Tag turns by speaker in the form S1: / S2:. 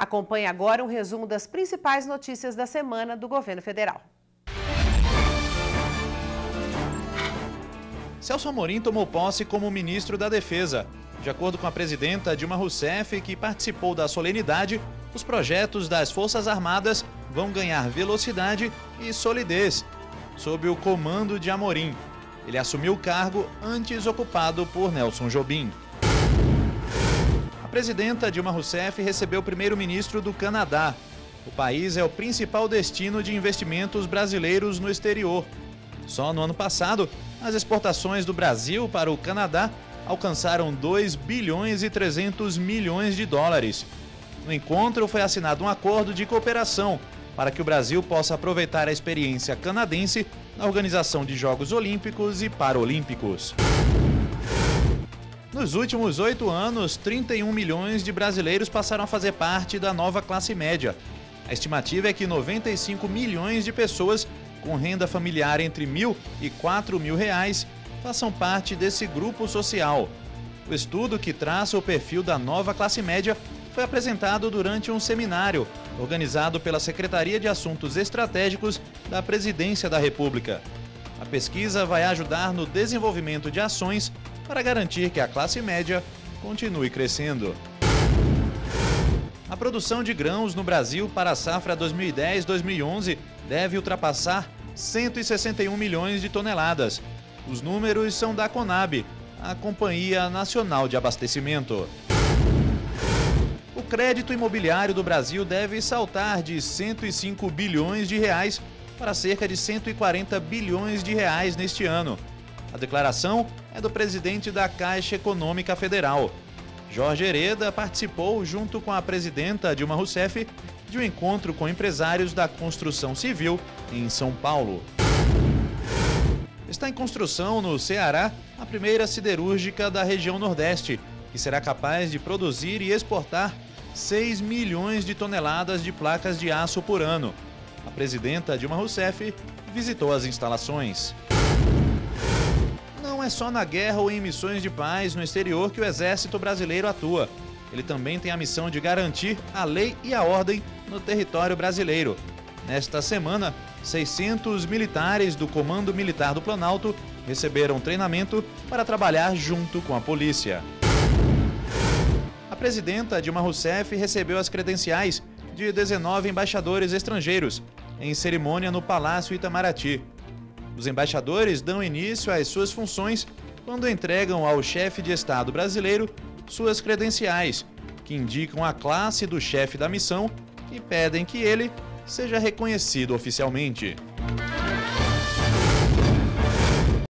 S1: Acompanhe agora um resumo das principais notícias da semana do governo federal.
S2: Celso Amorim tomou posse como ministro da Defesa. De acordo com a presidenta Dilma Rousseff, que participou da solenidade, os projetos das Forças Armadas vão ganhar velocidade e solidez, sob o comando de Amorim. Ele assumiu o cargo antes ocupado por Nelson Jobim. Presidenta Dilma Rousseff recebeu o primeiro-ministro do Canadá. O país é o principal destino de investimentos brasileiros no exterior. Só no ano passado, as exportações do Brasil para o Canadá alcançaram 2 bilhões e 300 milhões de dólares. No encontro foi assinado um acordo de cooperação para que o Brasil possa aproveitar a experiência canadense na organização de Jogos Olímpicos e Paralímpicos. Nos últimos oito anos, 31 milhões de brasileiros passaram a fazer parte da nova classe média. A estimativa é que 95 milhões de pessoas com renda familiar entre mil e quatro mil reais façam parte desse grupo social. O estudo que traça o perfil da nova classe média foi apresentado durante um seminário organizado pela Secretaria de Assuntos Estratégicos da Presidência da República. A pesquisa vai ajudar no desenvolvimento de ações para garantir que a classe média continue crescendo. A produção de grãos no Brasil para a safra 2010-2011 deve ultrapassar 161 milhões de toneladas. Os números são da Conab, a Companhia Nacional de Abastecimento. O crédito imobiliário do Brasil deve saltar de 105 bilhões de reais para cerca de 140 bilhões de reais neste ano. A declaração é do presidente da Caixa Econômica Federal. Jorge Hereda participou, junto com a presidenta Dilma Rousseff, de um encontro com empresários da construção civil em São Paulo. Está em construção no Ceará a primeira siderúrgica da região Nordeste, que será capaz de produzir e exportar 6 milhões de toneladas de placas de aço por ano. A presidenta Dilma Rousseff visitou as instalações. É só na guerra ou em missões de paz no exterior que o Exército Brasileiro atua. Ele também tem a missão de garantir a lei e a ordem no território brasileiro. Nesta semana, 600 militares do Comando Militar do Planalto receberam treinamento para trabalhar junto com a polícia. A presidenta Dilma Rousseff recebeu as credenciais de 19 embaixadores estrangeiros em cerimônia no Palácio Itamaraty. Os embaixadores dão início às suas funções quando entregam ao chefe de Estado brasileiro suas credenciais, que indicam a classe do chefe da missão e pedem que ele seja reconhecido oficialmente.